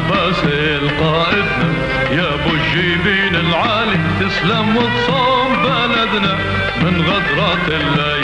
ابو باسل قائدنا يا أبو الجيبين العالي تسلم وتصوم بلدنا من غدرات الليالي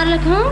सार लखूं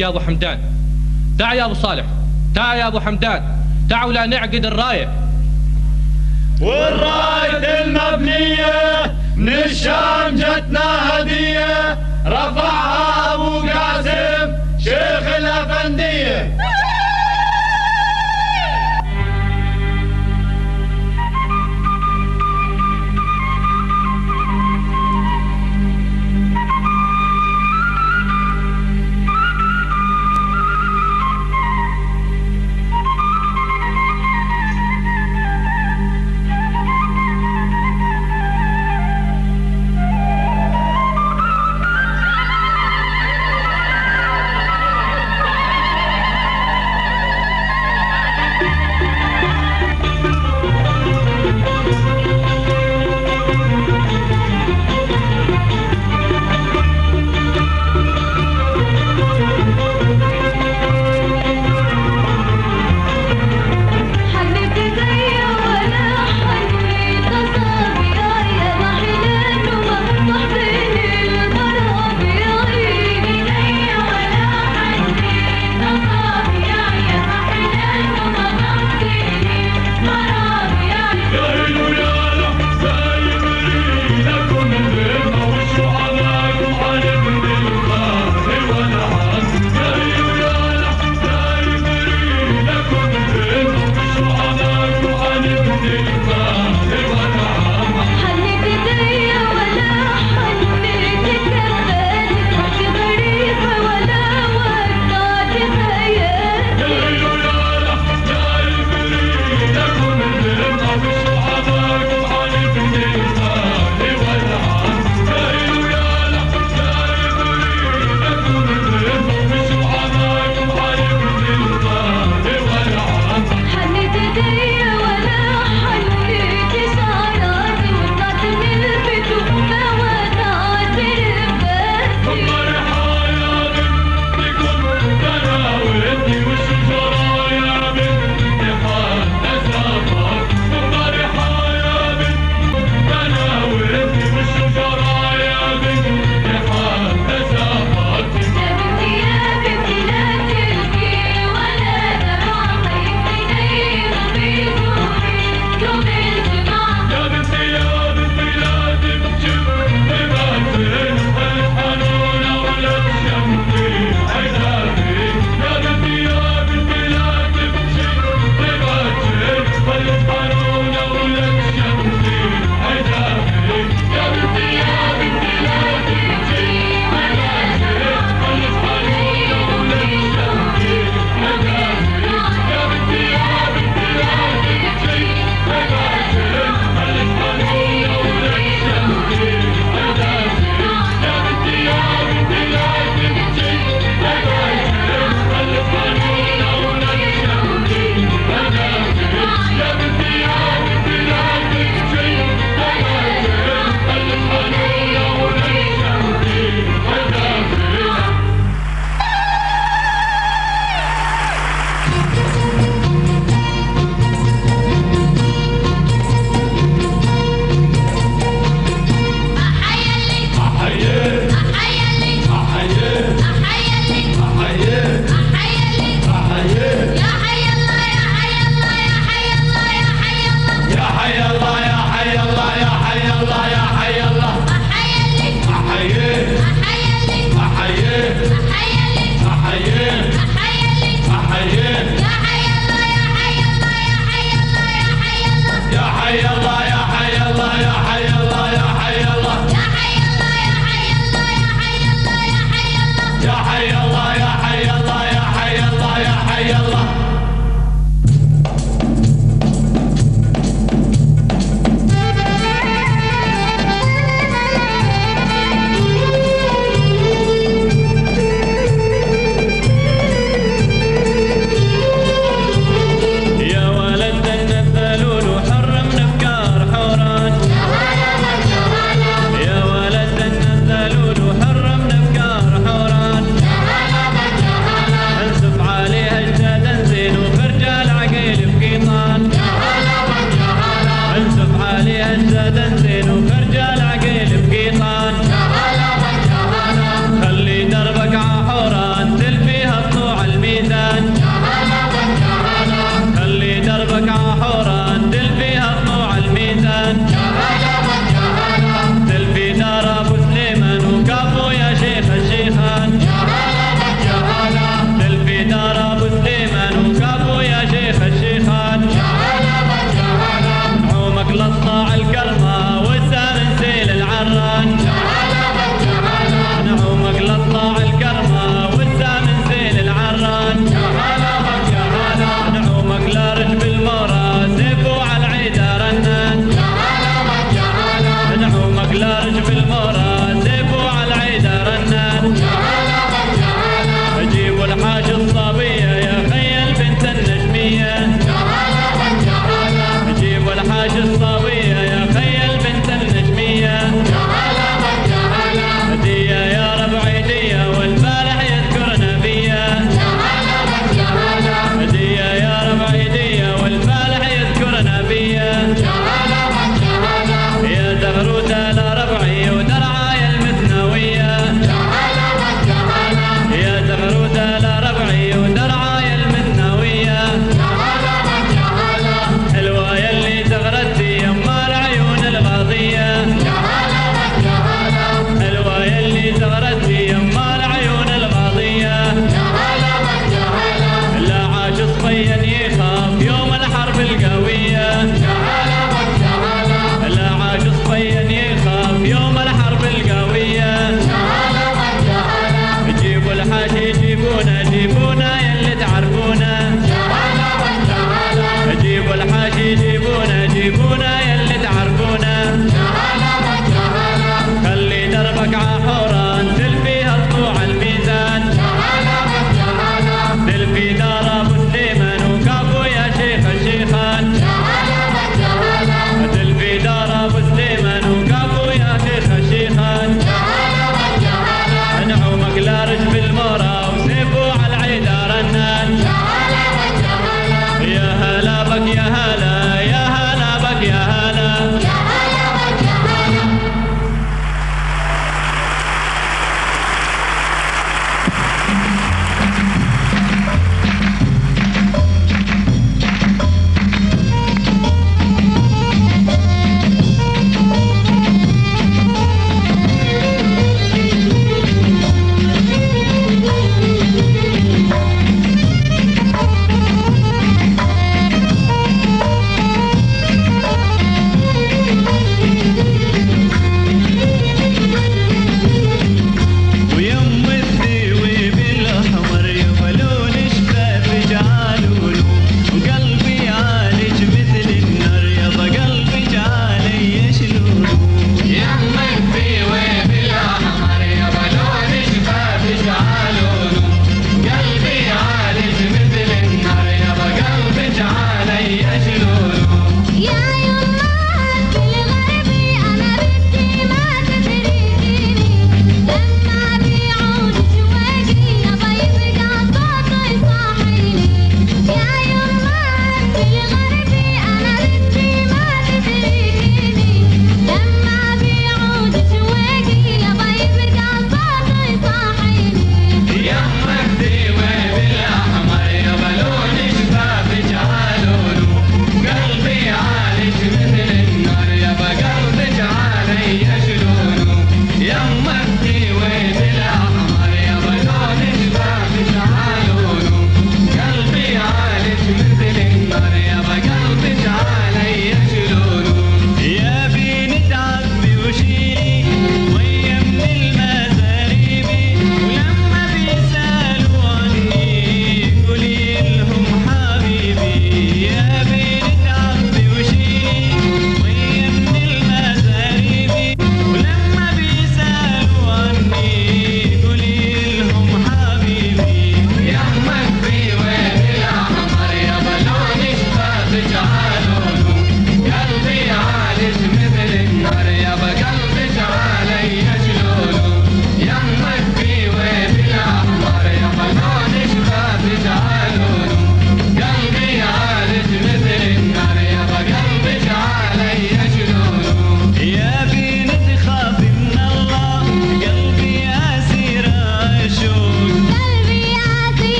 يا أبو حمدان. تعا يا أبو صالح. تعا يا أبو حمدان. تعوا لا نعقد الراية. والراية المبنية من الشام جتنا هدية. رفع